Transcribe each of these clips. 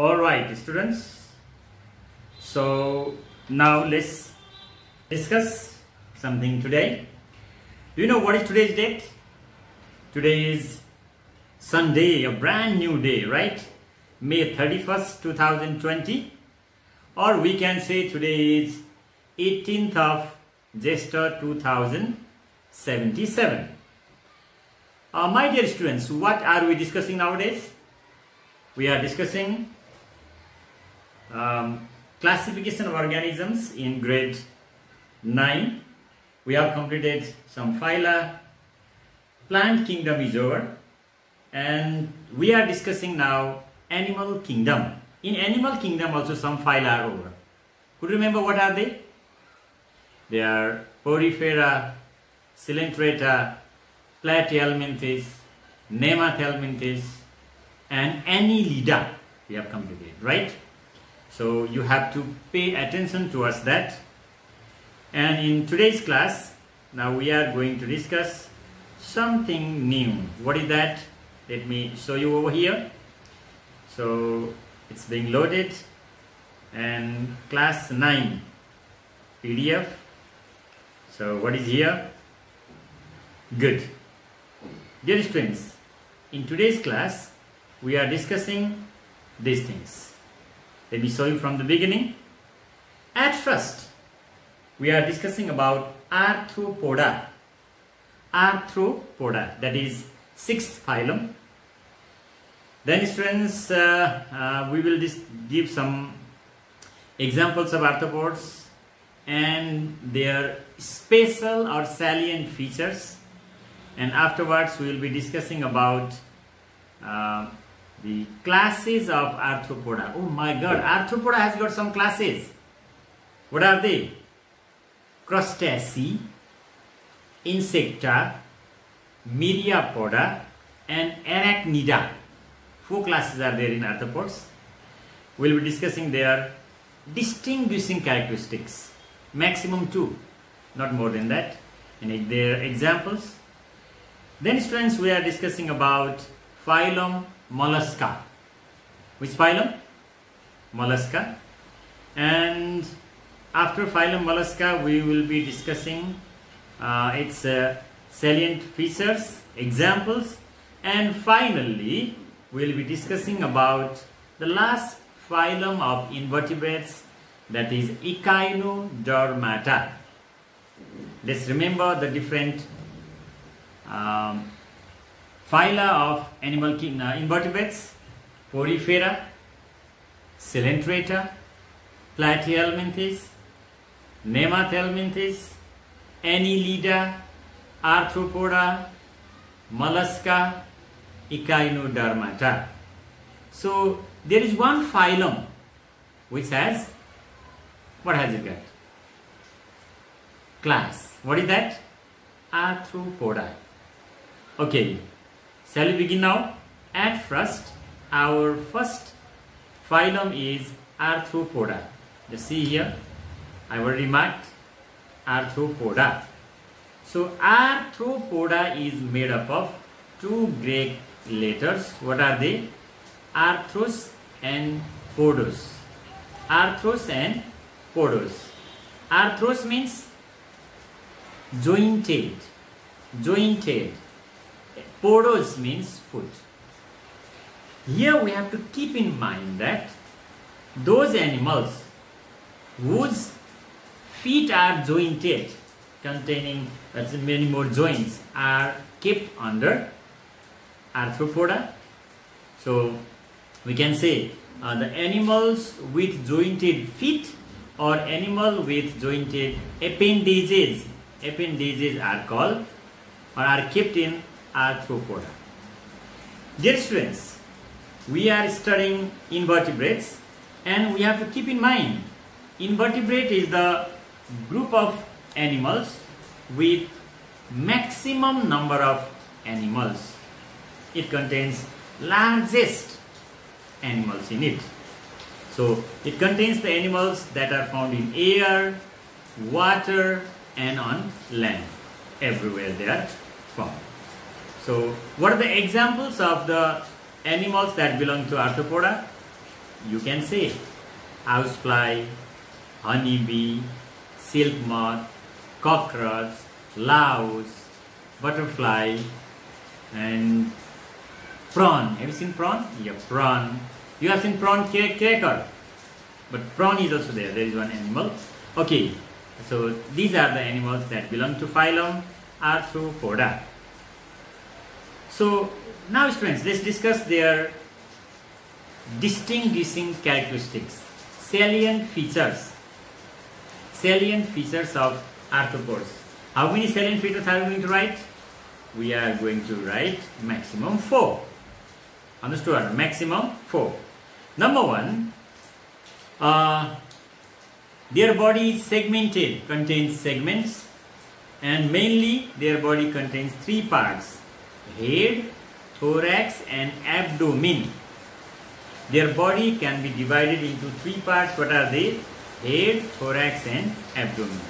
All right, students. So now let's discuss something today. Do you know what is today's date? Today is Sunday, a brand new day, right? May 31st, 2020. Or we can say today is 18th of Jestha 2077. Uh, my dear students, what are we discussing nowadays? We are discussing um, classification of organisms in grade 9. We have completed some phyla. Plant kingdom is over. And we are discussing now animal kingdom. In animal kingdom also some phyla are over. Could you remember what are they? They are Porifera, Coelenterata, Platyhelminthes, Nemathelminthes, and Annelida we have completed, right? So you have to pay attention towards that. And in today's class, now we are going to discuss something new. What is that? Let me show you over here. So it's being loaded and class 9 PDF. So what is here? Good. Dear students, in today's class, we are discussing these things. Let me show you from the beginning. At first, we are discussing about Arthropoda. Arthropoda, that is sixth phylum. Then students, uh, uh, we will just give some examples of arthropods and their special or salient features and afterwards we will be discussing about uh, the classes of arthropoda. Oh my god, arthropoda has got some classes. What are they? Crustacea, Insecta, Myriapoda and Arachnida. Four classes are there in arthropods. We will be discussing their distinguishing characteristics. Maximum two, not more than that. And their examples then students we are discussing about phylum mollusca. Which phylum? Mollusca. And after phylum mollusca we will be discussing uh, its uh, salient features, examples and finally we will be discussing about the last phylum of invertebrates that is Echinodermata. Let's remember the different um, phyla of animal uh, invertebrates, Porifera, Coelenterata, Platyhelminthes, Nemathelminthes, Annelida, Arthropoda, Mollusca, Echinodermata. So there is one phylum which has, what has it got? Class. What is that? Arthropoda. Okay, shall we begin now? At first, our first phylum is Arthropoda. Just see here, I already marked Arthropoda. So Arthropoda is made up of two Greek letters. What are they? Arthros and Podos. Arthros and Podos. Arthros means jointed. Jointed Podos means foot. Here we have to keep in mind that those animals whose feet are jointed, containing many more joints, are kept under arthropoda. So we can say uh, the animals with jointed feet or animal with jointed appendages, appendages are called or are kept in arthropoda. Dear students, we are studying invertebrates and we have to keep in mind invertebrate is the group of animals with maximum number of animals. It contains largest animals in it. So it contains the animals that are found in air, water and on land. Everywhere they are found. So what are the examples of the animals that belong to arthropoda? you can say housefly, honeybee, silk moth, cockroach, louse, butterfly, and prawn. Have you seen prawn? Yeah, prawn. You have seen prawn cracker, but prawn is also there. There is one animal. Okay, so these are the animals that belong to phylum Arthropoda. So now students, let's discuss their distinguishing characteristics, salient features, salient features of arthropods. How many salient features are we going to write? We are going to write maximum 4. Understood? Maximum 4. Number 1, uh, their body is segmented, contains segments and mainly their body contains three parts, head, thorax and abdomen. Their body can be divided into three parts. What are they? Head, thorax and abdomen.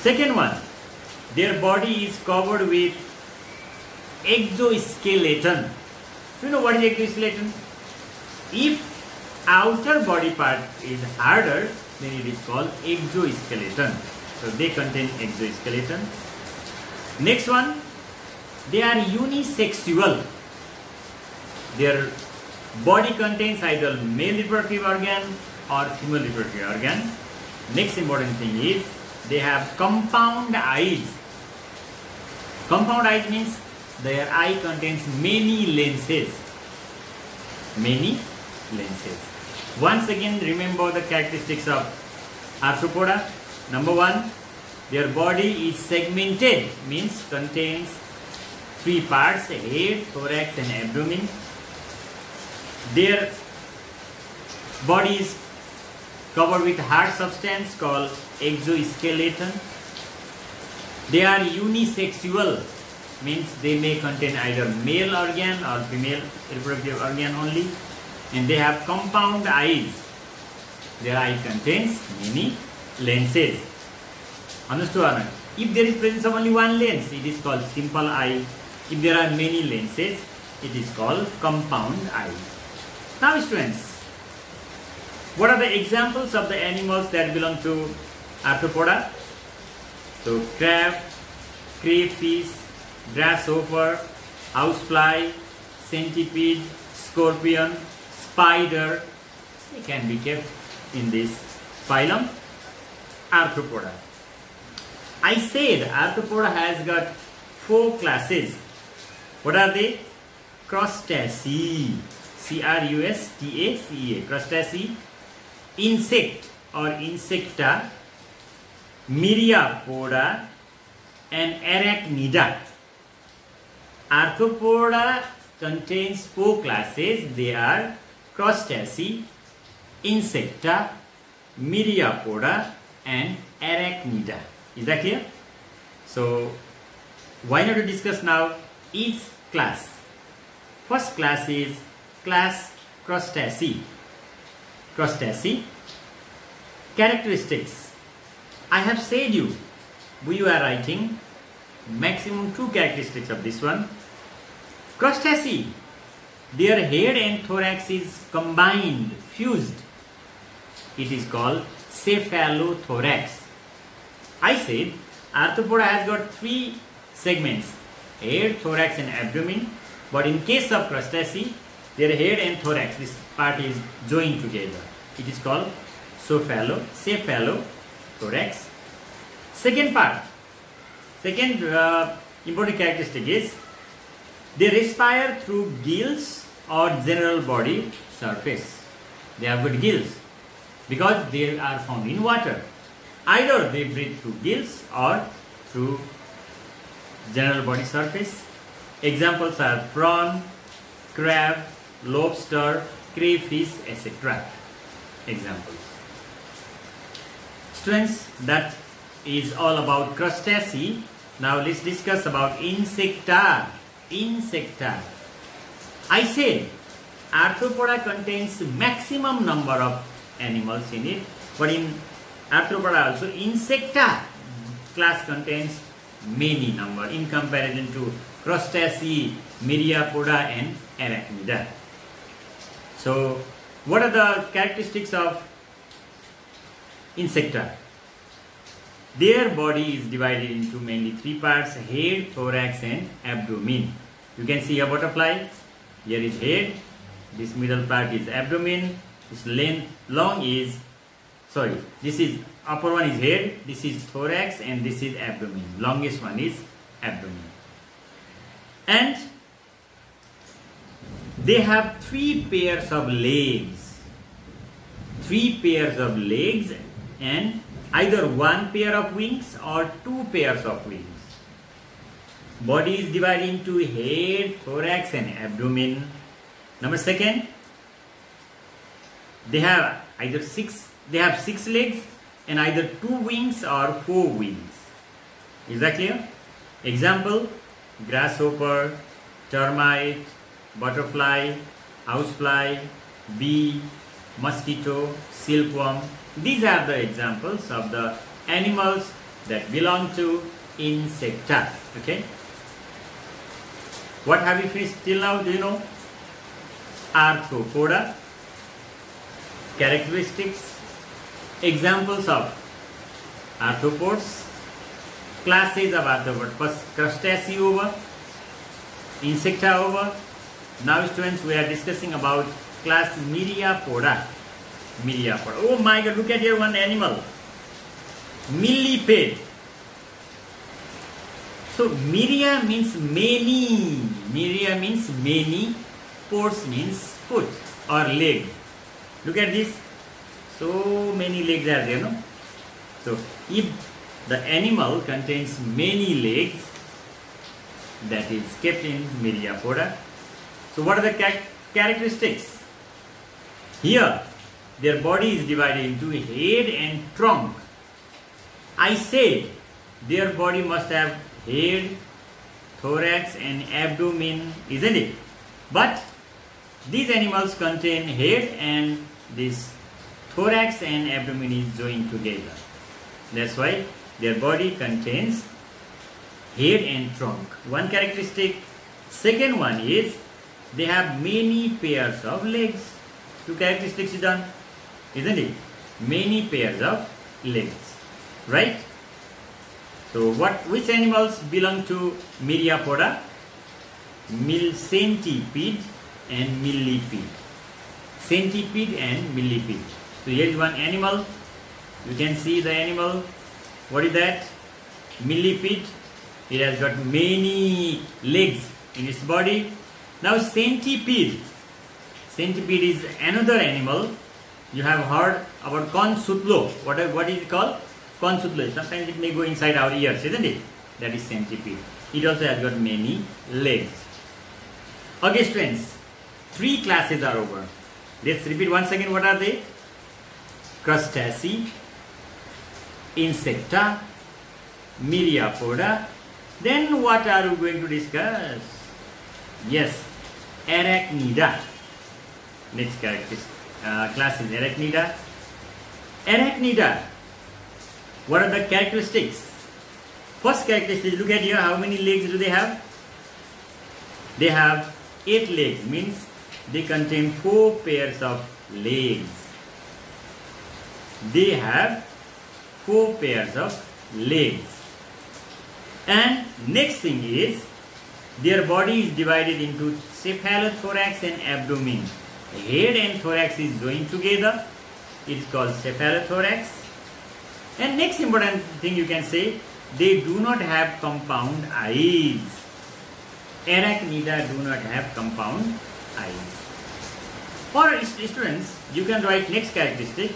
Second one, their body is covered with exoskeleton. You know what is exoskeleton? If outer body part is harder, then it is called exoskeleton. So they contain exoskeleton. Next one, they are unisexual. Their body contains either male reproductive organ or female reproductive organ. Next important thing is they have compound eyes. Compound eyes means their eye contains many lenses. Many lenses. Once again remember the characteristics of arthropoda. Number one, their body is segmented, means contains three parts, head, thorax and abdomen. Their body is covered with hard substance called exoskeleton. They are unisexual, means they may contain either male organ or female reproductive organ only. And they have compound eyes. Their eye contains many lenses. Understood? If there is presence of only one lens, it is called simple eye. If there are many lenses, it is called compound eye. Now students, what are the examples of the animals that belong to arthropoda? So crab, crayfish, grasshopper, housefly, centipede, scorpion, spider, they can be kept in this phylum arthropoda. I said arthropoda has got four classes. What are they? Crustacea. C-R-U-S-T-A-C-E-A. Crustacea. Insect or insecta. Myriapoda and Arachnida. Arthropoda contains four classes. They are Crustacea, Insecta, Myriapoda and Arachnida. Is that clear? So, why not to discuss now each class. First class is class Crustacea. Crustacea. Characteristics. I have said you, we are writing maximum two characteristics of this one. Crustacea. Their head and thorax is combined, fused. It is called cephalothorax. I said arthropoda has got three segments, head, thorax and abdomen. But in case of crustacea, their head and thorax, this part is joined together. It is called cephalo, cephalothorax. Second part, second uh, important characteristic is they respire through gills or general body surface. They have good gills because they are found in water. Either they breathe through gills or through general body surface. Examples are prawn, crab, lobster, crayfish, etc. Examples. Students, that is all about crustacea. Now let's discuss about insecta. Insecta. I said arthropoda contains maximum number of animals in it, but in arthropoda also insecta class contains many number in comparison to crustacea, myriapoda and arachnida. So What are the characteristics of insecta? Their body is divided into mainly three parts, head, thorax and abdomen. You can see a butterfly. Here is head. This middle part is abdomen. This length long is, sorry, this is upper one is head, this is thorax and this is abdomen. Longest one is abdomen. And they have three pairs of legs. Three pairs of legs and either one pair of wings or two pairs of wings. Body is divided into head, thorax and abdomen. Number second, they have either six, they have six legs and either two wings or four wings. Is that clear? Example, grasshopper, termite, butterfly, housefly, bee, mosquito, silkworm. These are the examples of the animals that belong to insecta. Okay. What have we finished till now? Do you know? Arthropoda. Characteristics. Examples of arthropods. Classes of arthropods. First, crustacea over. Insecta over now students, we are discussing about class Myriapoda. Myriapoda. Oh my god, look at here one animal. Millipede. So Myria means many. Myria means many. Pods means foot or leg. Look at this. So many legs are there, no? So if the animal contains many legs, that is kept in Myriapoda so what are the characteristics? Here, their body is divided into head and trunk. I said their body must have head, thorax and abdomen, isn't it? But these animals contain head and this thorax and abdomen is joined together. That's why their body contains head and trunk. One characteristic. Second one is they have many pairs of legs. Two characteristics is done, isn't it? Many pairs of legs, right? So what, which animals belong to Myriapoda? Mill centipede and millipede. Centipede and millipede. So here is one animal. You can see the animal. What is that? Millipede. It has got many legs in its body now centipede. Centipede is another animal. You have heard about consuelo. What, what is it called? Consuelo. Sometimes it may go inside our ears, isn't it? That is centipede. It also has got many legs. Okay students, three classes are over. Let's repeat once again what are they? Crustacea, Insecta, Myriapoda. Then what are we going to discuss? Yes, Arachnida. Next uh, class is Arachnida. Arachnida. What are the characteristics? First characteristic, look at here, how many legs do they have? They have eight legs, means they contain four pairs of legs. They have four pairs of legs. And next thing is their body is divided into cephalothorax and abdomen. Head and thorax is joined together. It is called cephalothorax. And next important thing you can say, they do not have compound eyes. Arachnida do not have compound eyes. For students, you can write next characteristic.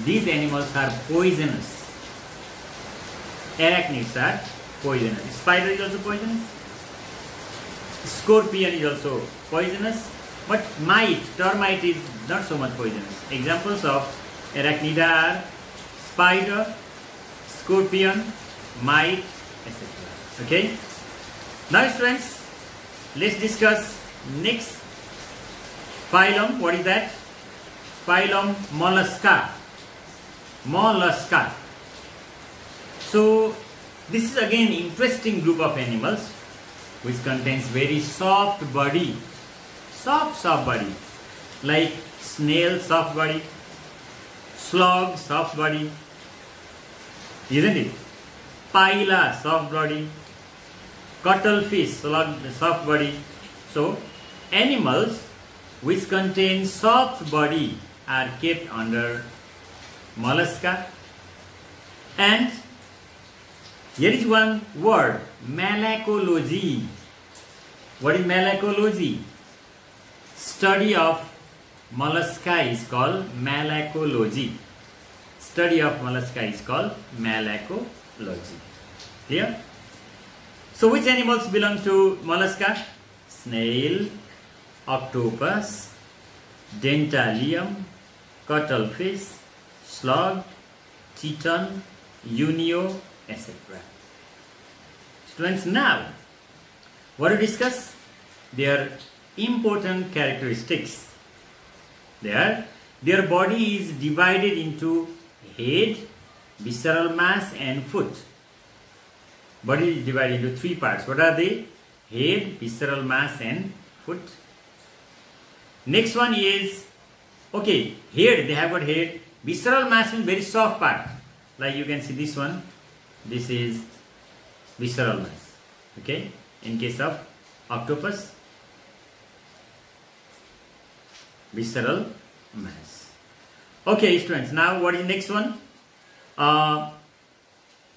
These animals are poisonous. Arachnids are poisonous. Spider is also poisonous. Scorpion is also poisonous, but mite, termite is not so much poisonous. Examples of arachnida are spider, scorpion, mite, etc. Okay. Now students, let's discuss next phylum. What is that? Phylum mollusca. Mollusca. So this is again interesting group of animals which contains very soft body soft soft body like snail, soft body, slug, soft body, isn't it? Pila, soft body, cuttlefish, slug, soft body. So, animals which contain soft body are kept under mollusca and here is one word malacology. What is malacology? Study of mollusca is called malacology. Study of mollusca is called malacology. Clear? So which animals belong to mollusca? Snail octopus dentalium cuttlefish slug chiton unio etc. Students, now what to discuss? Their important characteristics. There, their body is divided into head, visceral mass and foot. Body is divided into three parts. What are they? Head, visceral mass and foot. Next one is, okay, head, they have got head. Visceral mass is very soft part. Like you can see this one, this is visceral mass. Okay? In case of octopus. Visceral mass. Okay students. Now what is next one? Uh,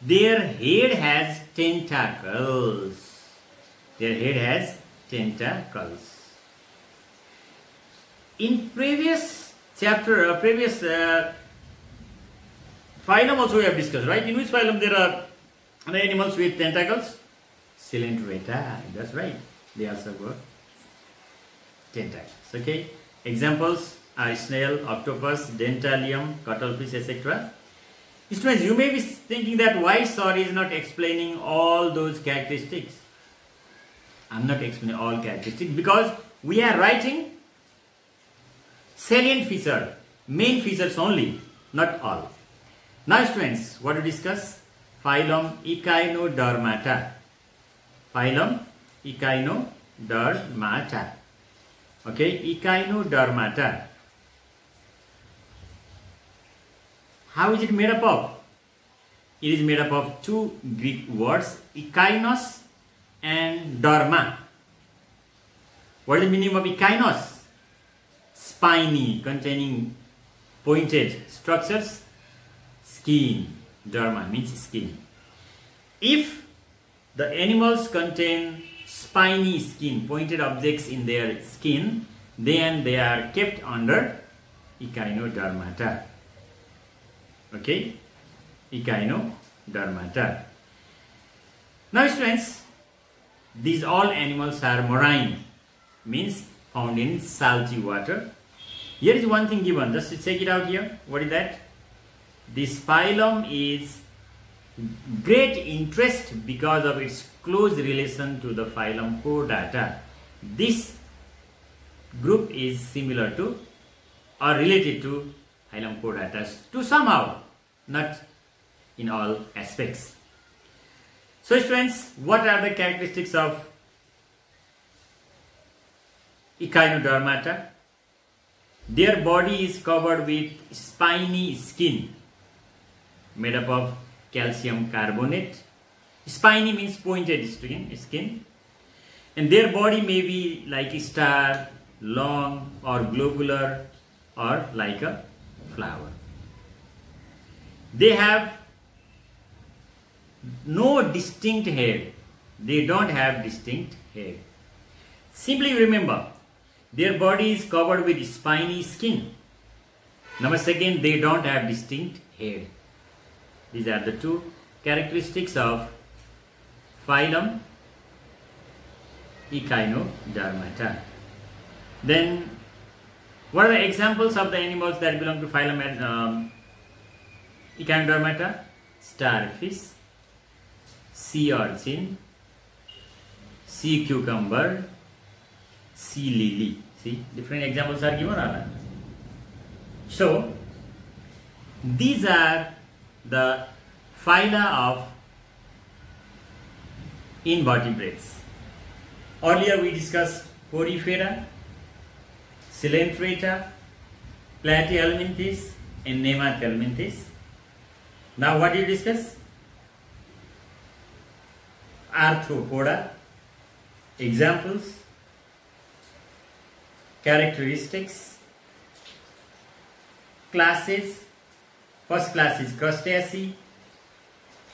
their head has tentacles. Their head has tentacles. In previous chapter uh, previous uh, Phylum also we have discussed, right? In which phylum there are the animals with tentacles? Coelenterata, that's right. They also got tentacles, okay? Examples are snail, octopus, dentalium, cuttlefish, etc. Students, you may be thinking that why Sir is not explaining all those characteristics. I'm not explaining all characteristics because we are writing salient feature, main features only, not all. Now students, what to discuss? Phylum Echinodermata. Phylum Echinodermata. Okay, Echinodermata. How is it made up of? It is made up of two Greek words, echinos and derma. What is the meaning of echinos? Spiny, containing pointed structures skin. Derma means skin. If the animals contain spiny skin, pointed objects in their skin, then they are kept under echinodermata. Okay? Echinodermata. Now students, these all animals are marine, means found in salty water. Here is one thing given, just to check it out here. What is that? This phylum is great interest because of its close relation to the phylum Chordata. This group is similar to or related to phylum Chordata to somehow, not in all aspects. So students, what are the characteristics of Echinodermata? Their body is covered with spiny skin made up of calcium carbonate. Spiny means pointed skin, skin. And their body may be like a star, long or globular or like a flower. They have no distinct head. They don't have distinct head. Simply remember, their body is covered with spiny skin. Number second, they don't have distinct head. These are the two characteristics of phylum Echinodermata. Then, what are the examples of the animals that belong to phylum um, Echinodermata? Starfish, sea urchin, sea cucumber, sea lily. See, different examples are given. So, these are the phyla of invertebrates. Earlier we discussed Porifera, Coelenterata, platyhelminthes and nemathelminthes. Now what do you discuss? Arthropoda, examples, characteristics, classes, first class is Crustacea,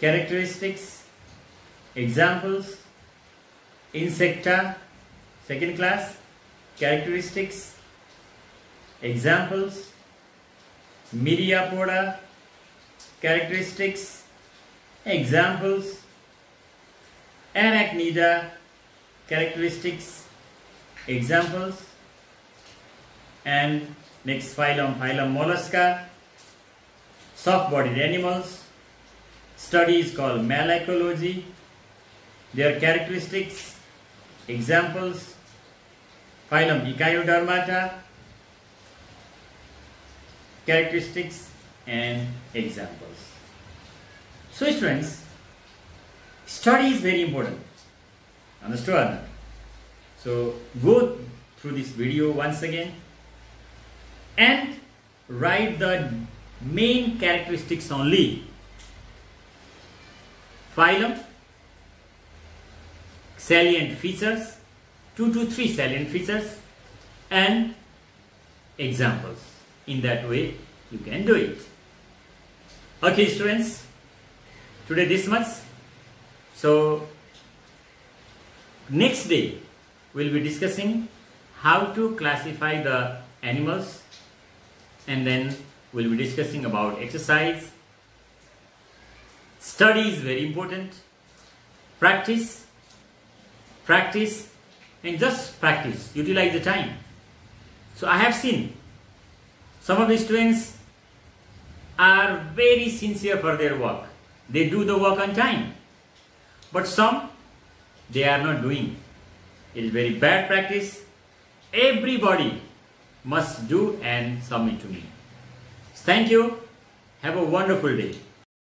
characteristics, examples, insecta, second class, characteristics, examples, Myriapoda, characteristics, examples, Arachnida, characteristics, examples, and next phylum, phylum Mollusca, soft-bodied animals, study is called malacology, their characteristics, examples, phylum Echinodermata, characteristics and examples. So students, study is very important. Understood? So go through this video once again and write the main characteristics only. Phylum, salient features, 2 to 3 salient features and examples. In that way, you can do it. Okay, students, today this much. So, next day, we'll be discussing how to classify the animals and then we'll be discussing about exercise. Study is very important. Practice, practice and just practice. Utilize the time. So I have seen some of the students are very sincere for their work. They do the work on time. But some, they are not doing. It is very bad practice. Everybody must do and submit to me. Thank you. Have a wonderful day.